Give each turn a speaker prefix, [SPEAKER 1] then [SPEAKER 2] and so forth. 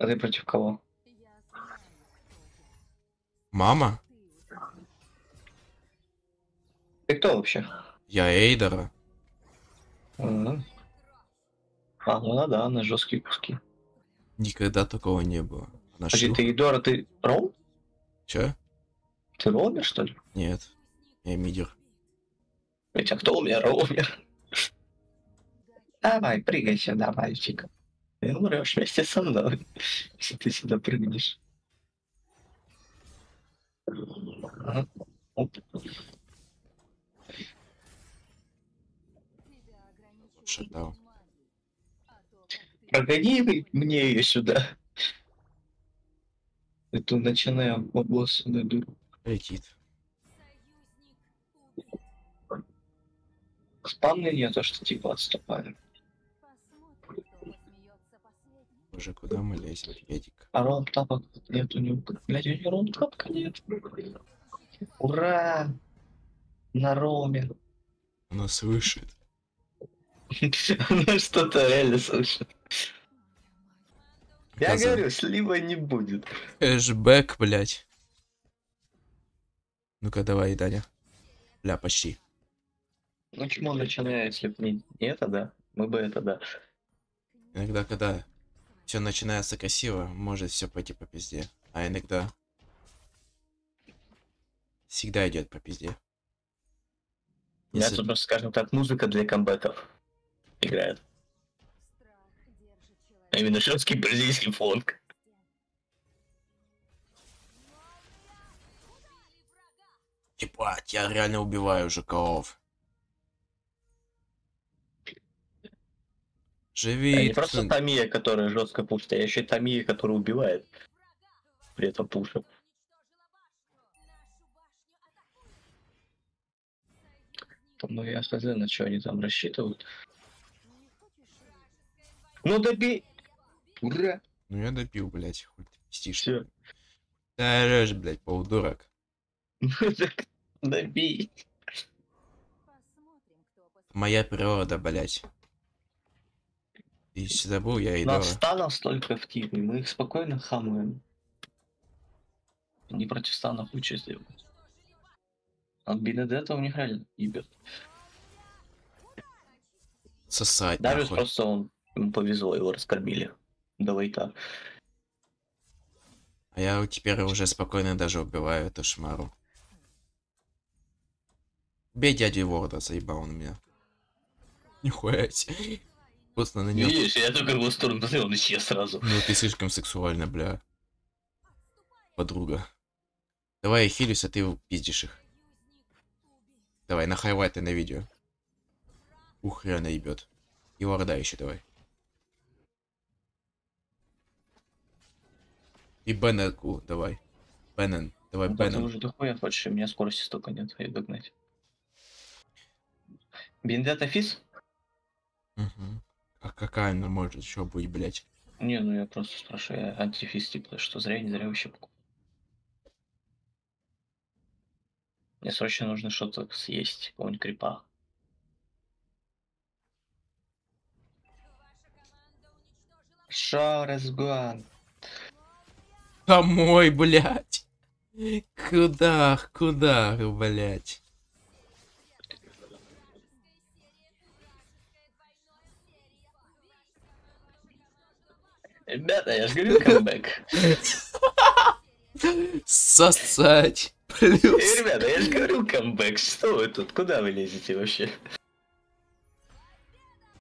[SPEAKER 1] А ты против кого?
[SPEAKER 2] Мама?
[SPEAKER 1] Ты кто вообще?
[SPEAKER 2] Я Эйдера.
[SPEAKER 1] Ага. А, ну да, да, на жесткие куски.
[SPEAKER 2] Никогда такого не было. Она
[SPEAKER 1] Подожди,
[SPEAKER 2] шлюха.
[SPEAKER 1] ты Идора, ты рол?
[SPEAKER 2] Чё?
[SPEAKER 1] Ты ролмер, что ли?
[SPEAKER 2] Нет. Я мидер.
[SPEAKER 1] Ведь а кто у меня ролмер? Давай, прыгай сюда, мальчик. Ты умрешь вместе со мной, если ты сюда прыгнешь.
[SPEAKER 2] Шатал.
[SPEAKER 1] Прогони мне ее сюда. Эту начинаем обоссанную дуру.
[SPEAKER 2] Летит.
[SPEAKER 1] Спамны не то, что типа отступаем.
[SPEAKER 2] Боже, куда мы лезем, Едик?
[SPEAKER 1] А ром тапок нет у него. Блядь, у него ром тапка нет. Ура! На роме.
[SPEAKER 2] Она слышит.
[SPEAKER 1] Она что-то реально слышит. Я говорю, слива не будет.
[SPEAKER 2] Эшбэк, блядь. Ну-ка, давай, Даня. Бля, почти.
[SPEAKER 1] Ну чему начинаю, если бы не это, да? Мы бы это, да.
[SPEAKER 2] Иногда, когда все начинается красиво, может все пойти по пизде. А иногда всегда идет по пизде. Если-
[SPEAKER 1] тут просто, скажем так, музыка для камбэков играет. А именно шотский бразильский фонк.
[SPEAKER 2] Ебать, я реально убиваю жуков. Живи.
[SPEAKER 1] А не просто Тамия, которая жестко пушит, а еще и Тамия, которая убивает. При этом пушит. Ну я хз, на что они там рассчитывают. Ну добей! Ура!
[SPEAKER 2] Ну я добил, блядь, хоть пиздишь.
[SPEAKER 1] Все.
[SPEAKER 2] Да, орёшь, блядь, полудурок.
[SPEAKER 1] Добей!
[SPEAKER 2] Моя природа, блядь. Ты забыл, я и
[SPEAKER 1] Нас станов столько в тиме, мы их спокойно хамуем. Они против станов лучше сделают. А Бенедетта у них реально ебет.
[SPEAKER 2] Сосать, нахуй.
[SPEAKER 1] просто он, ему повезло, его раскормили. До вейта.
[SPEAKER 2] А я теперь уже спокойно даже убиваю эту шмару. Бей дядю Ворда, заебал он меня. Нихуя себе. Просто на него.
[SPEAKER 1] Видишь, я только в его сторону посмотрел, он исчез сразу.
[SPEAKER 2] Ну ты слишком сексуальна, бля. Подруга. Давай я хилюсь, а ты пиздишь их. Давай, на хайлайты на видео. Ух, реально ебет. И лорда еще давай. И Беннеку давай. Беннен. Давай
[SPEAKER 1] Ну, так ты
[SPEAKER 2] Беннен.
[SPEAKER 1] уже дохуя хочешь, у меня скорости столько нет, и догнать. Бендета физ?
[SPEAKER 2] А какая она может еще быть, блять?
[SPEAKER 1] Не, ну я просто спрашиваю, я антифиз типа, что зря, не зря вообще. Мне срочно нужно что-то съесть, какого-нибудь крипа. Шарезгуан.
[SPEAKER 2] Домой, блять. Куда, куда, блять?
[SPEAKER 1] Ребята, я же говорю, камбэк.
[SPEAKER 2] Сосать. Плюс.
[SPEAKER 1] Ребята, я же говорю, камбэк. Что вы тут? Куда вы лезете вообще?